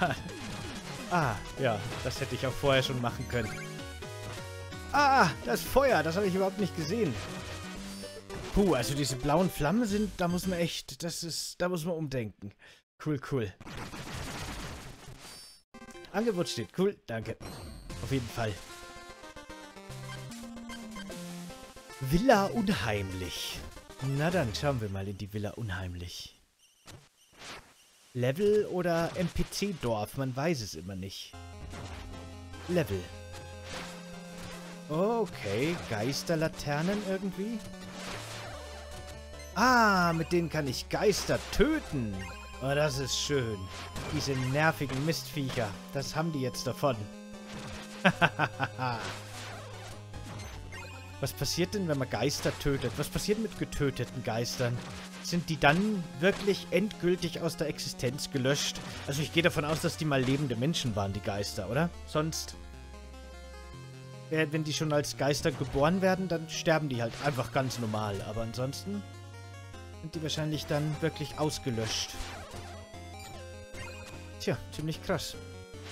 ah, ja, das hätte ich auch vorher schon machen können. Ah, das Feuer, das habe ich überhaupt nicht gesehen. Puh, also diese blauen Flammen sind, da muss man echt, das ist, da muss man umdenken. Cool, cool. Angebot steht, cool, danke. Auf jeden Fall. Villa Unheimlich. Na dann, schauen wir mal in die Villa Unheimlich. Level oder NPC-Dorf, man weiß es immer nicht. Level. Okay, Geisterlaternen irgendwie. Ah, mit denen kann ich Geister töten. Oh, das ist schön. Diese nervigen Mistviecher. Das haben die jetzt davon. Was passiert denn, wenn man Geister tötet? Was passiert mit getöteten Geistern? Sind die dann wirklich endgültig aus der Existenz gelöscht? Also ich gehe davon aus, dass die mal lebende Menschen waren, die Geister, oder? Sonst wenn die schon als Geister geboren werden, dann sterben die halt einfach ganz normal. Aber ansonsten sind die wahrscheinlich dann wirklich ausgelöscht. Tja, ziemlich krass.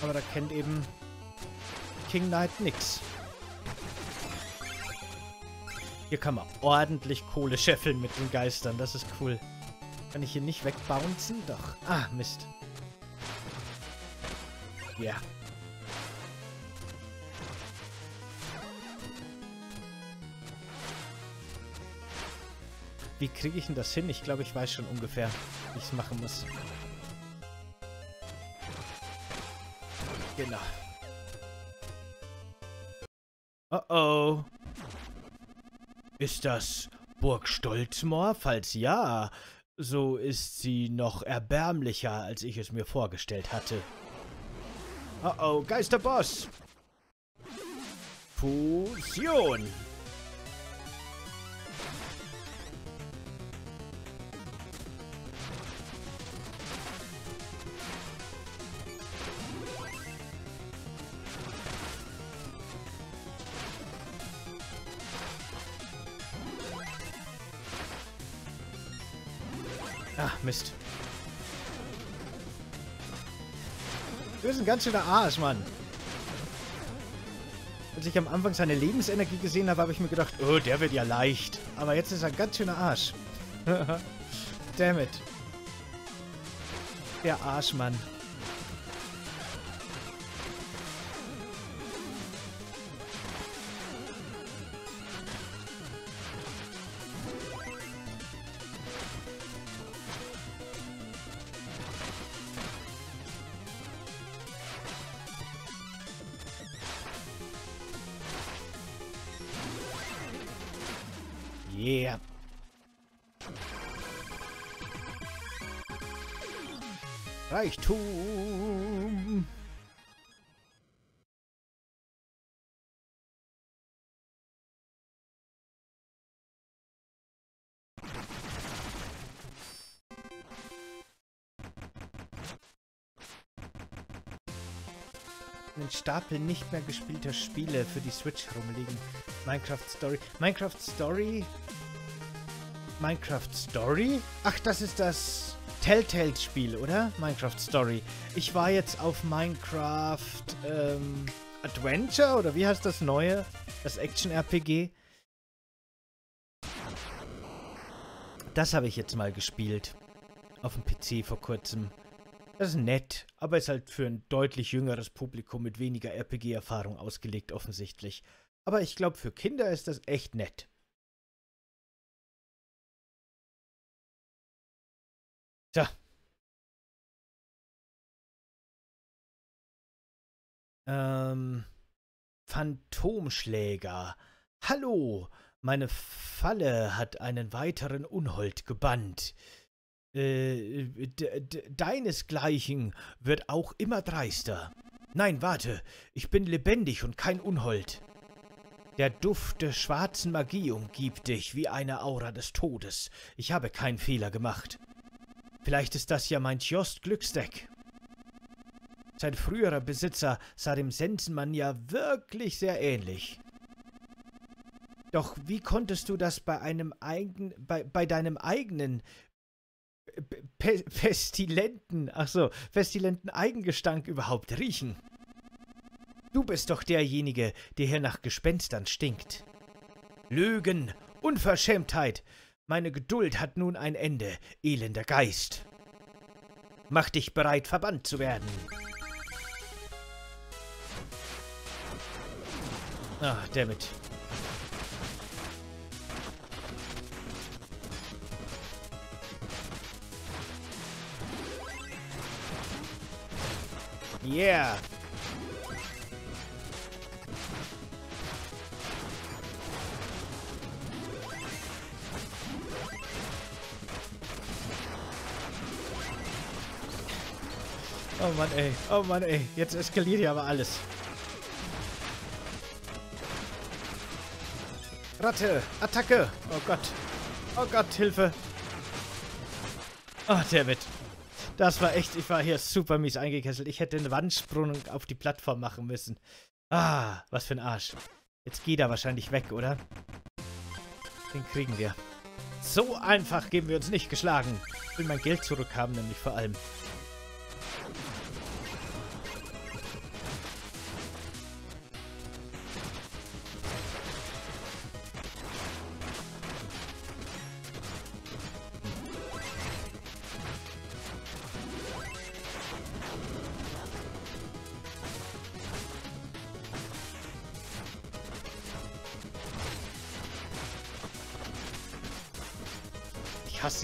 Aber da kennt eben King Knight nix. Hier kann man ordentlich Kohle scheffeln mit den Geistern. Das ist cool. Kann ich hier nicht wegbouncen? Doch. Ah, Mist. Ja. Yeah. Wie kriege ich denn das hin? Ich glaube, ich weiß schon ungefähr, wie ich es machen muss. Genau. Oh oh. Ist das Burg Stolzmoor? Falls ja, so ist sie noch erbärmlicher, als ich es mir vorgestellt hatte. Oh oh, Geisterboss! Fusion! Ach, Mist. Du bist ein ganz schöner Arsch, Mann. Als ich am Anfang seine Lebensenergie gesehen habe, habe ich mir gedacht, oh, der wird ja leicht. Aber jetzt ist er ein ganz schöner Arsch. Damn it. Der Arschmann. Einen Stapel nicht mehr gespielter Spiele für die Switch rumliegen. Minecraft Story. Minecraft Story? Minecraft Story? Ach, das ist das Telltale-Spiel, oder? Minecraft Story. Ich war jetzt auf Minecraft ähm, Adventure, oder wie heißt das neue? Das Action-RPG. Das habe ich jetzt mal gespielt. Auf dem PC vor kurzem. Das ist nett, aber ist halt für ein deutlich jüngeres Publikum mit weniger RPG-Erfahrung ausgelegt offensichtlich. Aber ich glaube, für Kinder ist das echt nett. Tja. Ähm, Phantomschläger. Hallo, meine Falle hat einen weiteren Unhold gebannt. Äh, deinesgleichen wird auch immer dreister. Nein, warte, ich bin lebendig und kein Unhold. Der Duft der schwarzen Magie umgibt dich wie eine Aura des Todes. Ich habe keinen Fehler gemacht. Vielleicht ist das ja mein Tjost Glücksdeck. Sein früherer Besitzer sah dem Sensenmann ja wirklich sehr ähnlich. Doch wie konntest du das bei einem eigen, bei, bei deinem eigenen Pe Pestilenten, ach so, Pestilenten Eigengestank überhaupt riechen? Du bist doch derjenige, der hier nach Gespenstern stinkt. Lügen, Unverschämtheit. Meine Geduld hat nun ein Ende, elender Geist. Mach dich bereit, verbannt zu werden. Ah, dammit. Yeah. Oh Mann, ey. Oh Mann, ey. Jetzt eskaliert hier aber alles. Ratte! Attacke! Oh Gott. Oh Gott, Hilfe. Oh, David. Das war echt, ich war hier super mies eingekesselt. Ich hätte einen Wandsprung auf die Plattform machen müssen. Ah, was für ein Arsch. Jetzt geht er wahrscheinlich weg, oder? Den kriegen wir. So einfach geben wir uns nicht geschlagen. Ich will mein Geld zurückhaben, nämlich vor allem.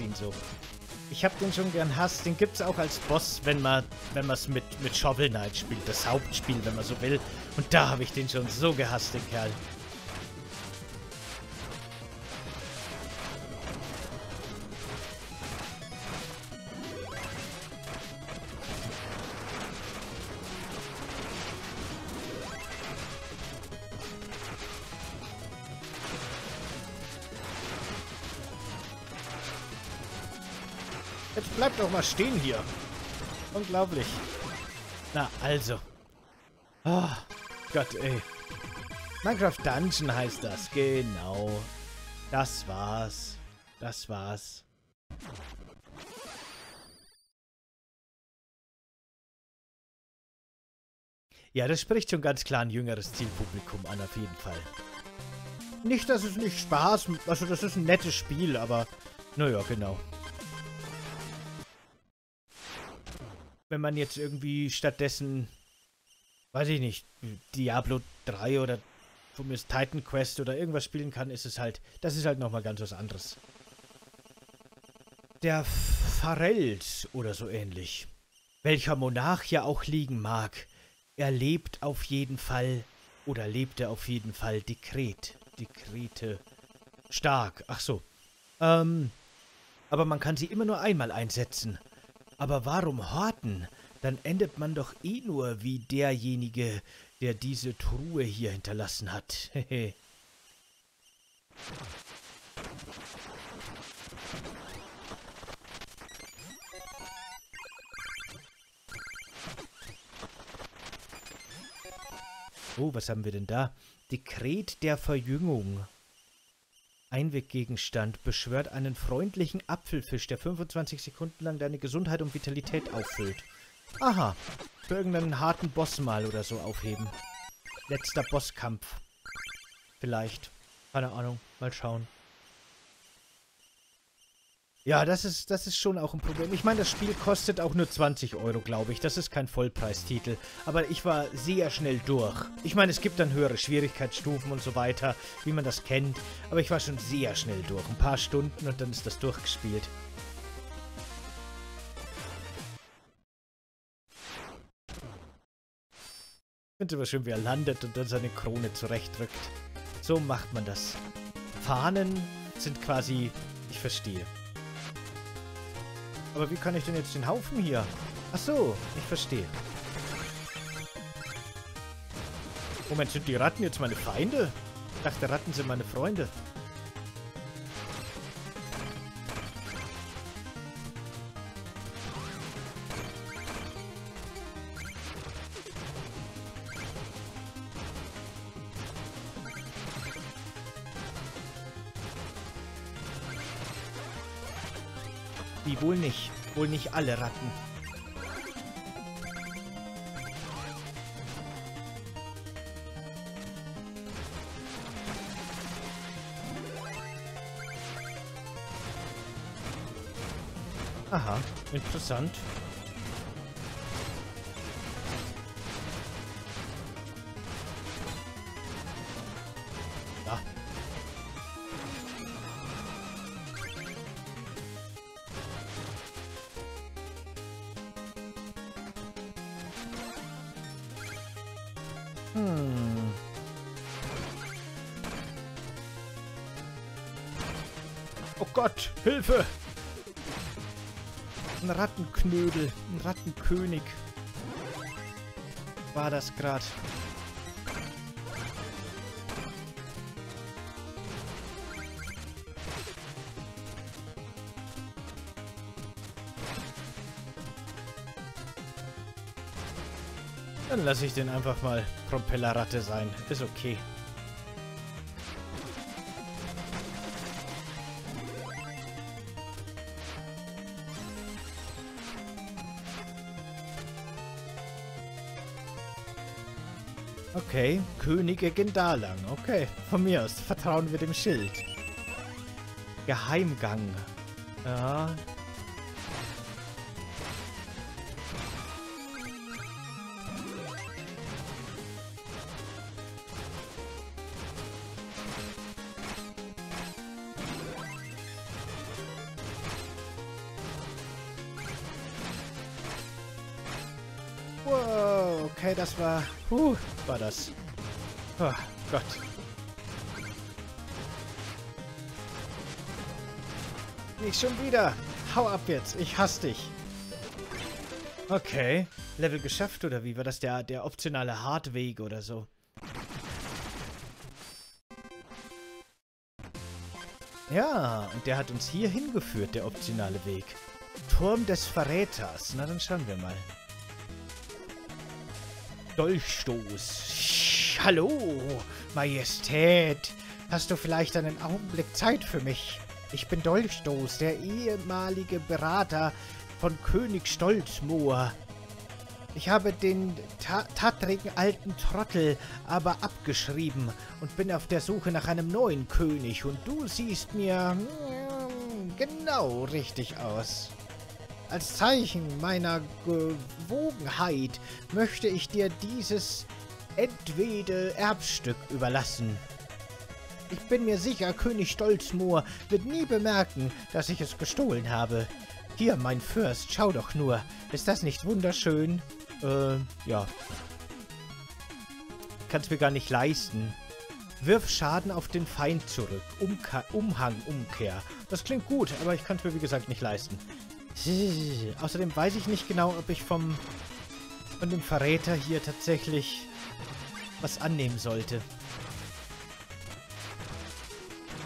Ihn so. Ich hab den schon gern Hass. Den gibt's auch als Boss, wenn man wenn es mit, mit Shovel Knight spielt. Das Hauptspiel, wenn man so will. Und da habe ich den schon so gehasst, den Kerl. Mal stehen hier. Unglaublich. Na, also. Oh, Gott, ey. Minecraft Dungeon heißt das. Genau. Das war's. Das war's. Ja, das spricht schon ganz klar ein jüngeres Zielpublikum an, auf jeden Fall. Nicht, dass es nicht Spaß... Also, das ist ein nettes Spiel, aber... Naja, genau. Wenn man jetzt irgendwie stattdessen, weiß ich nicht, Diablo 3 oder von mir Titan Quest oder irgendwas spielen kann, ist es halt, das ist halt nochmal ganz was anderes. Der Pharelt oder so ähnlich, welcher Monarch ja auch liegen mag, er lebt auf jeden Fall oder lebte auf jeden Fall Dekret. Dekrete. Stark, ach so. Ähm, aber man kann sie immer nur einmal einsetzen. Aber warum horten? Dann endet man doch eh nur wie derjenige, der diese Truhe hier hinterlassen hat. Oh, was haben wir denn da? Dekret der Verjüngung. Einweggegenstand beschwört einen freundlichen Apfelfisch, der 25 Sekunden lang deine Gesundheit und Vitalität auffüllt. Aha, für irgendeinen harten Boss mal oder so aufheben. Letzter Bosskampf. Vielleicht. Keine Ahnung. Mal schauen. Ja, das ist, das ist schon auch ein Problem. Ich meine, das Spiel kostet auch nur 20 Euro, glaube ich. Das ist kein Vollpreistitel. Aber ich war sehr schnell durch. Ich meine, es gibt dann höhere Schwierigkeitsstufen und so weiter, wie man das kennt. Aber ich war schon sehr schnell durch. Ein paar Stunden und dann ist das durchgespielt. Ich finde es aber schön, wie er landet und dann seine Krone zurechtrückt. So macht man das. Fahnen sind quasi... Ich verstehe. Aber wie kann ich denn jetzt den Haufen hier? Ach so, ich verstehe. Moment, sind die Ratten jetzt meine Feinde? Ich dachte, Ratten sind meine Freunde. Wohl nicht? Wohl nicht alle Ratten. Aha, interessant. Hilfe! Ein Rattenknödel, ein Rattenkönig. War das grad. Dann lasse ich den einfach mal Propellerratte sein. Ist okay. Okay, Könige Gendalang. Okay, von mir aus vertrauen wir dem Schild. Geheimgang. Ja. Wow, okay, das war... Puh, war das. Oh Gott. Nicht schon wieder. Hau ab jetzt. Ich hasse dich. Okay. Level geschafft, oder wie? War das der, der optionale Hardweg oder so? Ja, und der hat uns hier hingeführt, der optionale Weg. Turm des Verräters. Na, dann schauen wir mal. Dolchstoß. Hallo, Majestät. Hast du vielleicht einen Augenblick Zeit für mich? Ich bin Dolchstoß, der ehemalige Berater von König Stolzmoor. Ich habe den ta tattrigen alten Trottel aber abgeschrieben und bin auf der Suche nach einem neuen König und du siehst mir mm, genau richtig aus. Als Zeichen meiner Gewogenheit möchte ich dir dieses entwede Erbstück überlassen. Ich bin mir sicher, König Stolzmoor wird nie bemerken, dass ich es gestohlen habe. Hier, mein Fürst, schau doch nur. Ist das nicht wunderschön? Äh, ja. Kann's mir gar nicht leisten. Wirf Schaden auf den Feind zurück. Umka Umhang, Umkehr. Das klingt gut, aber ich kann es mir wie gesagt nicht leisten. Außerdem weiß ich nicht genau, ob ich vom von dem Verräter hier tatsächlich was annehmen sollte.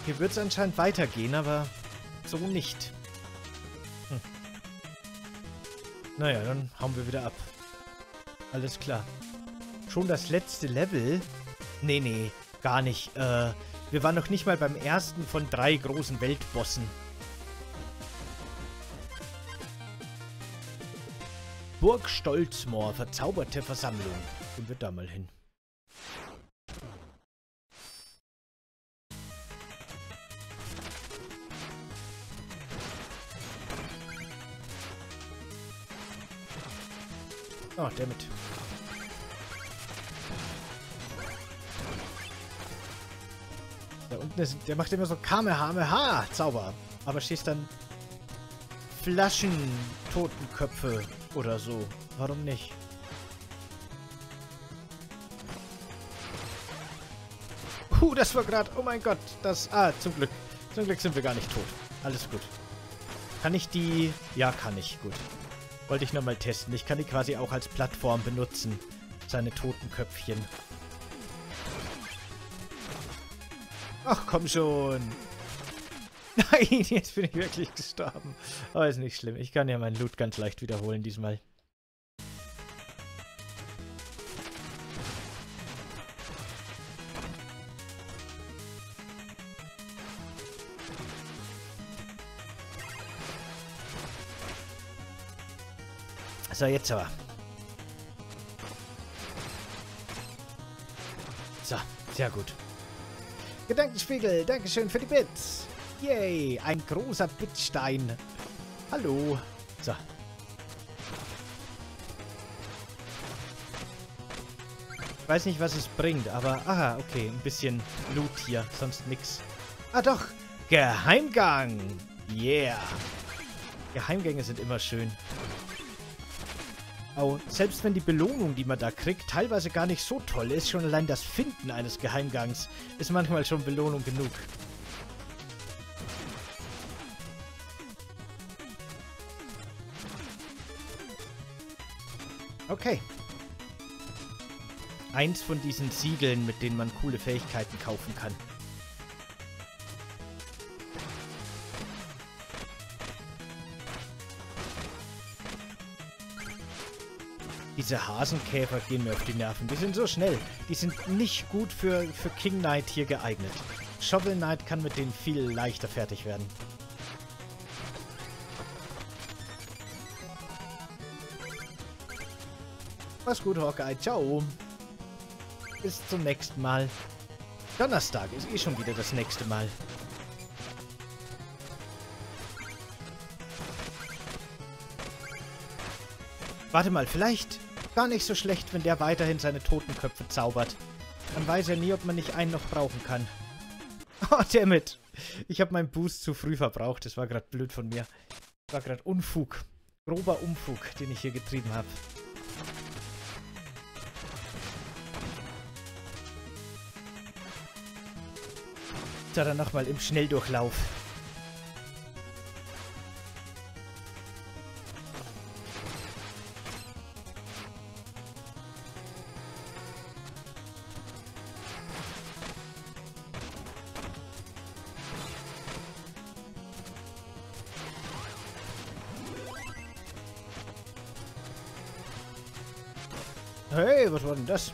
Hier wird es anscheinend weitergehen, aber so nicht. Hm. Naja, dann hauen wir wieder ab. Alles klar. Schon das letzte Level? Nee, nee, gar nicht. Äh, wir waren noch nicht mal beim ersten von drei großen Weltbossen. Burg Stolzmoor, verzauberte Versammlung. Gehen wir da mal hin. Oh, damit. Da unten ist, der macht immer so Kamehameha Zauber. Aber schießt dann Flaschen Totenköpfe oder so. Warum nicht? Huh, das war gerade... Oh mein Gott, das... Ah, zum Glück. Zum Glück sind wir gar nicht tot. Alles gut. Kann ich die... Ja, kann ich. Gut. Wollte ich nochmal testen. Ich kann die quasi auch als Plattform benutzen. Seine Totenköpfchen. Ach, komm schon. Nein, jetzt bin ich wirklich gestorben. Aber ist nicht schlimm. Ich kann ja meinen Loot ganz leicht wiederholen diesmal. So, jetzt aber. So, sehr gut. Gedankenspiegel, Dankeschön für die Bits. Yay, ein großer Bitstein. Hallo. So. Ich weiß nicht, was es bringt, aber... Aha, okay, ein bisschen Loot hier, sonst nix. Ah doch, Geheimgang. Yeah. Geheimgänge sind immer schön. Oh, selbst wenn die Belohnung, die man da kriegt, teilweise gar nicht so toll ist, schon allein das Finden eines Geheimgangs ist manchmal schon Belohnung genug. Okay. Eins von diesen Siegeln, mit denen man coole Fähigkeiten kaufen kann. Diese Hasenkäfer gehen mir auf die Nerven. Die sind so schnell. Die sind nicht gut für, für King Knight hier geeignet. Shovel Knight kann mit denen viel leichter fertig werden. Mach's gut, Hawkeye. Ciao. Bis zum nächsten Mal. Donnerstag ist eh schon wieder das nächste Mal. Warte mal, vielleicht Gar nicht so schlecht, wenn der weiterhin seine Totenköpfe zaubert. Man weiß ja nie, ob man nicht einen noch brauchen kann. Oh, dammit. Ich habe meinen Boost zu früh verbraucht. Das war gerade blöd von mir. Das war gerade Unfug. Grober Unfug, den ich hier getrieben habe. So, dann nochmal im Schnelldurchlauf. Hey, was war denn das?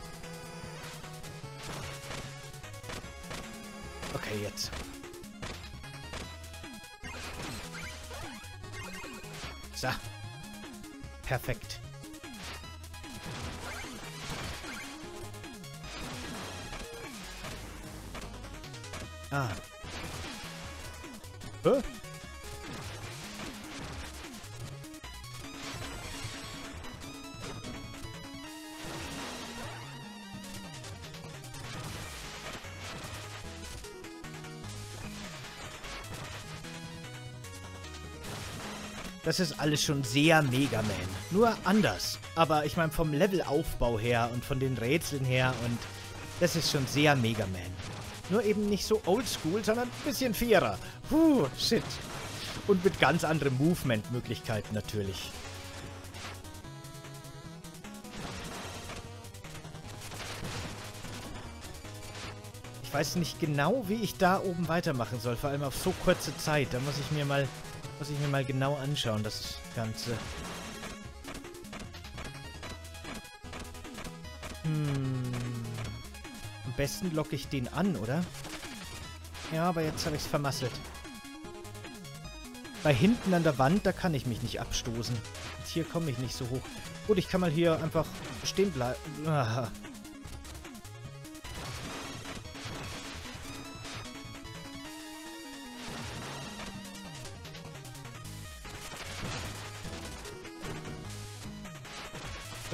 Das ist alles schon sehr Mega Man. Nur anders. Aber ich meine vom Levelaufbau her und von den Rätseln her und das ist schon sehr Mega Man. Nur eben nicht so oldschool, sondern ein bisschen fairer. Puh, shit. Und mit ganz anderen Movement-Möglichkeiten natürlich. Ich weiß nicht genau, wie ich da oben weitermachen soll, vor allem auf so kurze Zeit. Da muss ich mir mal muss ich mir mal genau anschauen, das Ganze. Hm. Am besten locke ich den an, oder? Ja, aber jetzt habe ich es vermasselt. Bei hinten an der Wand, da kann ich mich nicht abstoßen. Und hier komme ich nicht so hoch. Gut, ich kann mal hier einfach stehen bleiben.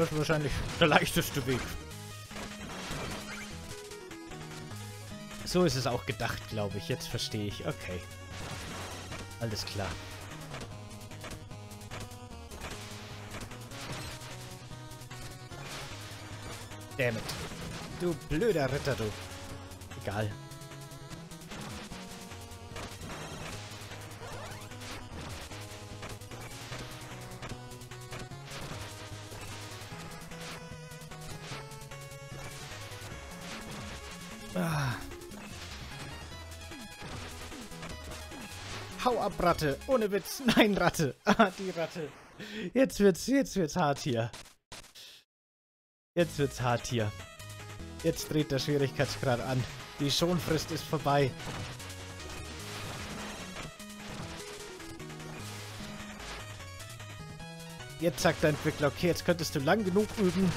Das ist wahrscheinlich der leichteste Weg. So ist es auch gedacht, glaube ich. Jetzt verstehe ich. Okay. Alles klar. Dammit. Du blöder Ritter, du. Egal. Ah. Hau ab, Ratte. Ohne Witz. Nein, Ratte. Ah, die Ratte. Jetzt wird's, jetzt wird's hart hier. Jetzt wird's hart hier. Jetzt dreht der Schwierigkeitsgrad an. Die Schonfrist ist vorbei. Jetzt sagt der Entwickler, okay, jetzt könntest du lang genug üben.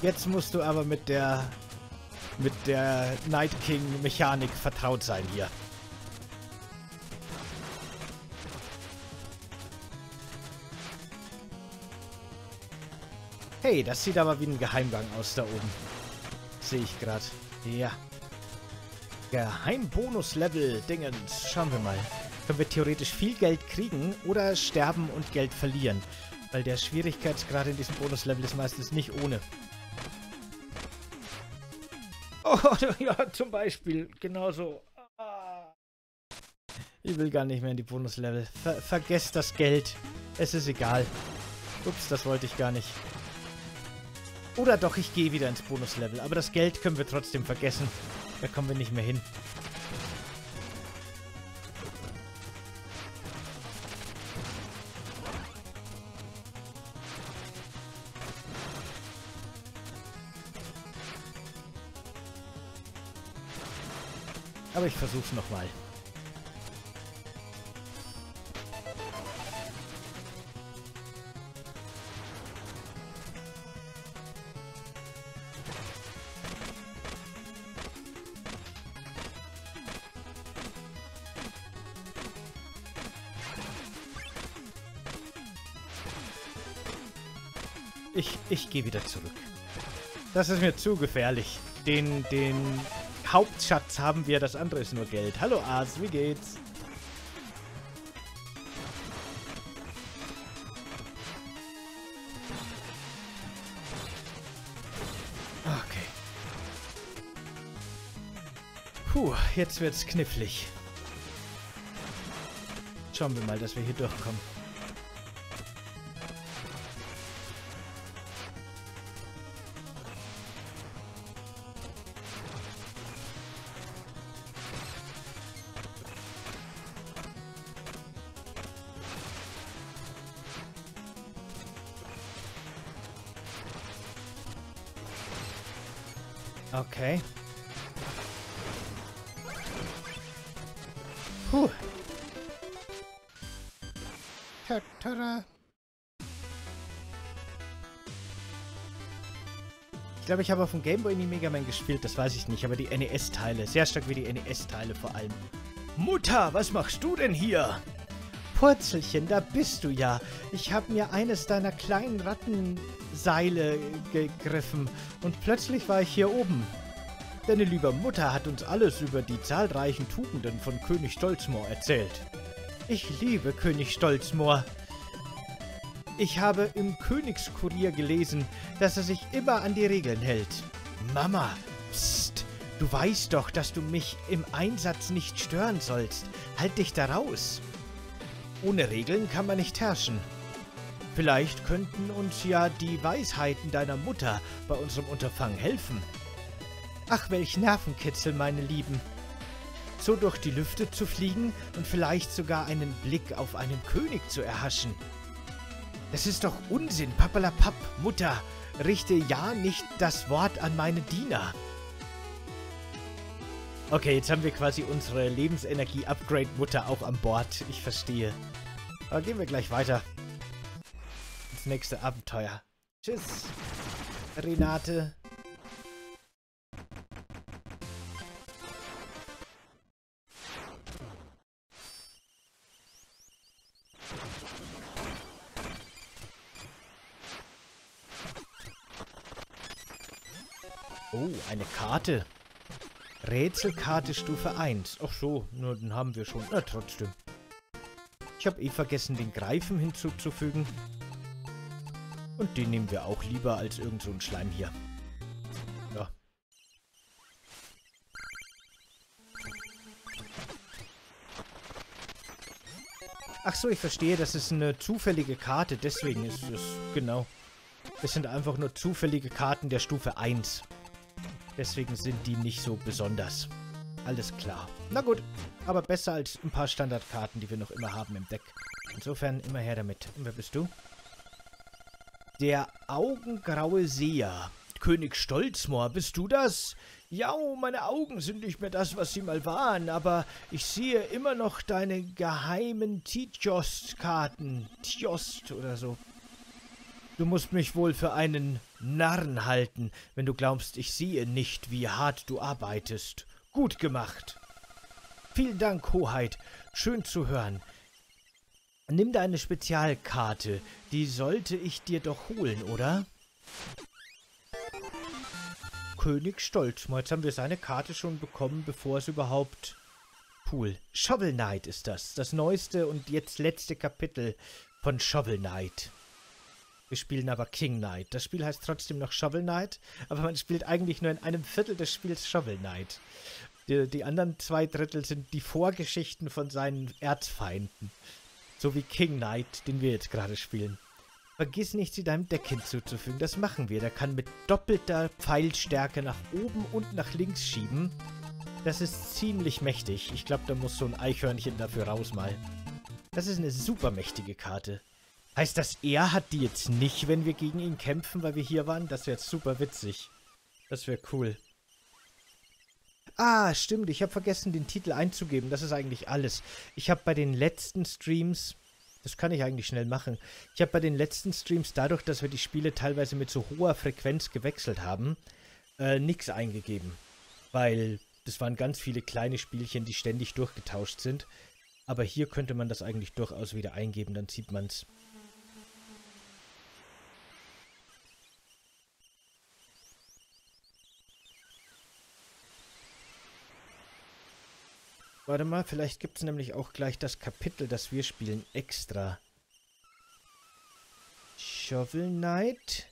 Jetzt musst du aber mit der mit der Night King Mechanik vertraut sein hier. Hey, das sieht aber wie ein Geheimgang aus da oben. Sehe ich gerade. Ja. Geheimbonus-Level-Dingens. Schauen wir mal. Können wir theoretisch viel Geld kriegen oder sterben und Geld verlieren. Weil der Schwierigkeitsgrad in diesem Bonus-Level ist meistens nicht ohne. Oh, ja, zum Beispiel. Genauso. Ah. Ich will gar nicht mehr in die Bonuslevel. Ver vergesst das Geld. Es ist egal. Ups, das wollte ich gar nicht. Oder doch, ich gehe wieder ins Bonuslevel. Aber das Geld können wir trotzdem vergessen. Da kommen wir nicht mehr hin. Aber ich versuch's nochmal. Ich, ich gehe wieder zurück. Das ist mir zu gefährlich. Den, den Hauptschatz haben wir, das andere ist nur Geld. Hallo Ars, wie geht's? Okay. Puh, jetzt wird's knifflig. Schauen wir mal, dass wir hier durchkommen. Okay. Puh. Tada. Ich glaube, ich habe auf dem Gameboy nie Mega Man gespielt, das weiß ich nicht, aber die NES-Teile, sehr stark wie die NES-Teile vor allem. Mutter, was machst du denn hier? Purzelchen, da bist du ja. Ich habe mir eines deiner kleinen Rattenseile gegriffen und plötzlich war ich hier oben. Deine liebe Mutter hat uns alles über die zahlreichen Tugenden von König Stolzmoor erzählt. Ich liebe König Stolzmoor. Ich habe im Königskurier gelesen, dass er sich immer an die Regeln hält. Mama, psst, du weißt doch, dass du mich im Einsatz nicht stören sollst. Halt dich da raus. Ohne Regeln kann man nicht herrschen. Vielleicht könnten uns ja die Weisheiten deiner Mutter bei unserem Unterfangen helfen. Ach, welch Nervenkitzel, meine Lieben. So durch die Lüfte zu fliegen und vielleicht sogar einen Blick auf einen König zu erhaschen. Das ist doch Unsinn, Pappalapapp, Mutter. Richte ja nicht das Wort an meine Diener. Okay, jetzt haben wir quasi unsere Lebensenergie-Upgrade-Mutter auch an Bord. Ich verstehe. Aber gehen wir gleich weiter. Nächste Abenteuer. Tschüss, Renate. Oh, eine Karte. Rätselkarte Stufe 1. Ach so, nur den haben wir schon. Na, trotzdem. Ich habe eh vergessen, den Greifen hinzuzufügen. Und den nehmen wir auch lieber als irgend so ein Schleim hier. Ja. Ach so, ich verstehe, das ist eine zufällige Karte, deswegen ist es, genau. Das sind einfach nur zufällige Karten der Stufe 1. Deswegen sind die nicht so besonders. Alles klar. Na gut, aber besser als ein paar Standardkarten, die wir noch immer haben im Deck. Insofern immer her damit. Und wer bist du? Der augengraue Seher. König Stolzmoor, bist du das? Ja, meine Augen sind nicht mehr das, was sie mal waren, aber ich sehe immer noch deine geheimen Tjost-Karten. Tjost oder so. Du musst mich wohl für einen Narren halten, wenn du glaubst, ich sehe nicht, wie hart du arbeitest. Gut gemacht. Vielen Dank, Hoheit. Schön zu hören. Nimm deine Spezialkarte. Die sollte ich dir doch holen, oder? König Stolz. Jetzt haben wir seine Karte schon bekommen, bevor es überhaupt... Cool. Shovel Knight ist das. Das neueste und jetzt letzte Kapitel von Shovel Knight. Wir spielen aber King Knight. Das Spiel heißt trotzdem noch Shovel Knight, aber man spielt eigentlich nur in einem Viertel des Spiels Shovel Knight. Die, die anderen zwei Drittel sind die Vorgeschichten von seinen Erzfeinden. So wie King Knight, den wir jetzt gerade spielen. Vergiss nicht, sie deinem Deck hinzuzufügen. Das machen wir. Der kann mit doppelter Pfeilstärke nach oben und nach links schieben. Das ist ziemlich mächtig. Ich glaube, da muss so ein Eichhörnchen dafür raus mal. Das ist eine super mächtige Karte. Heißt das, er hat die jetzt nicht, wenn wir gegen ihn kämpfen, weil wir hier waren? Das wäre super witzig. Das wäre cool. Ah, stimmt. Ich habe vergessen, den Titel einzugeben. Das ist eigentlich alles. Ich habe bei den letzten Streams... Das kann ich eigentlich schnell machen. Ich habe bei den letzten Streams, dadurch, dass wir die Spiele teilweise mit so hoher Frequenz gewechselt haben, äh, nichts eingegeben. Weil das waren ganz viele kleine Spielchen, die ständig durchgetauscht sind. Aber hier könnte man das eigentlich durchaus wieder eingeben, dann sieht man es. Warte mal, vielleicht gibt es nämlich auch gleich das Kapitel, das wir spielen, extra. Shovel Knight?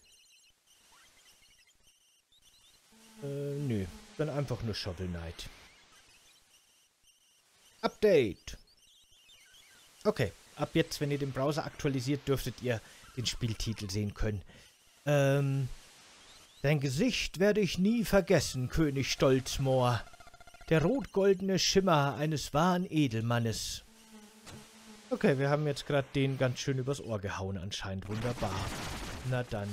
Äh, nö. Dann einfach nur Shovel Knight. Update! Okay, ab jetzt, wenn ihr den Browser aktualisiert, dürftet ihr den Spieltitel sehen können. Ähm... Dein Gesicht werde ich nie vergessen, König Stolzmoor der rot-goldene Schimmer eines wahren Edelmannes. Okay, wir haben jetzt gerade den ganz schön übers Ohr gehauen anscheinend. Wunderbar. Na dann.